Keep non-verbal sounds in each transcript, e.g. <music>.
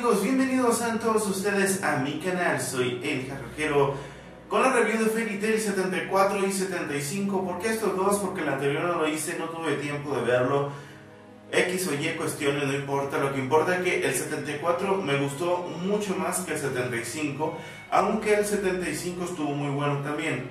amigos? Bienvenidos a todos ustedes a mi canal, soy El Jarrojero con la review de Fairy Tail 74 y 75 ¿Por qué estos dos? Porque el anterior no lo hice, no tuve tiempo de verlo X o Y cuestiones, no importa, lo que importa es que el 74 me gustó mucho más que el 75 Aunque el 75 estuvo muy bueno también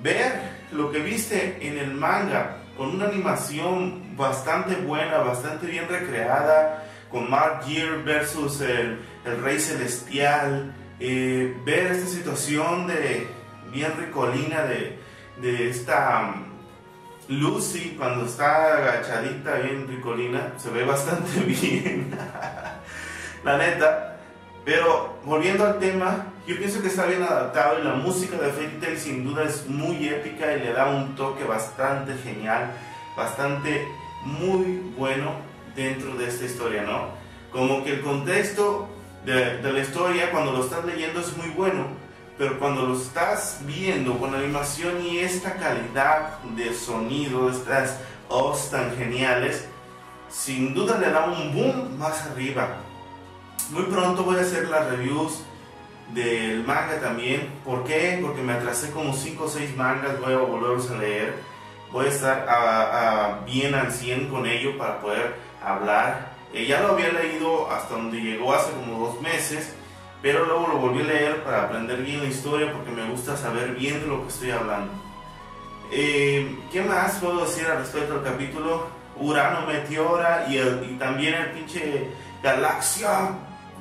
Ver lo que viste en el manga con una animación bastante buena, bastante bien recreada con Mark Gear versus el, Rey Celestial, eh, ver esta situación de bien ricolina de, de esta um, Lucy cuando está agachadita, bien ricolina, se ve bastante <laughs> bien, la neta. Pero volviendo al tema, yo pienso que está bien adaptado y la música de Fairy Tail sin duda es muy épica y le da un toque bastante genial, bastante muy bueno dentro de esta historia, ¿no? Como que el contexto de, la historia cuando lo estás leyendo es muy bueno, pero cuando lo estás viendo con animación y esta calidad de sonido, estas os tan geniales, sin duda le da un boom más arriba. Muy pronto voy a hacer las reviews del manga también. ¿Por qué? Porque me atrasé como 5 o 6 mangas, voy a volverlos a leer. Voy a estar bien al 100 con ello para poder hablar. Eh, ya lo había leído hasta donde llegó hace como dos meses, pero luego lo volví a leer para aprender bien la historia porque me gusta saber bien de lo que estoy hablando. Eh, ¿Qué más puedo decir al respecto del capítulo? Urano, Meteora y, y también el pinche Galaxia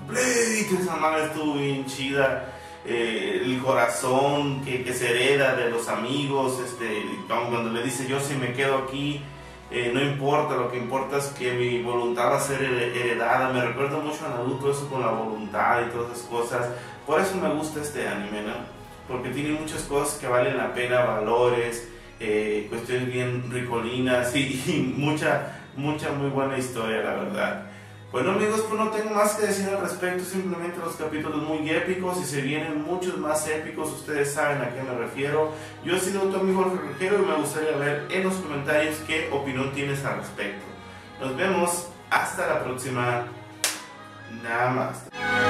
Blade, esa madre estuvo bien chida. Eh, el corazón que, que, se hereda de los amigos, este, cuando le dice yo si me quedo aquí, eh, no importa, lo que importa es que mi voluntad va a ser heredada. Me recuerda mucho a Naruto eso con la voluntad y todas esas cosas. Por eso me gusta este anime, ¿no? Porque tiene muchas cosas que valen la pena, valores, eh, cuestiones bien ricolinas <laughs> y, y mucha, mucha muy buena historia, la verdad. Bueno amigos, pues no tengo más que decir al respecto, simplemente los capítulos muy épicos y se vienen muchos más épicos, ustedes saben a qué me refiero. Yo he sido tu amigo Rojero y me gustaría ver en los comentarios qué opinión tienes al respecto. Nos vemos, hasta la próxima, nada más.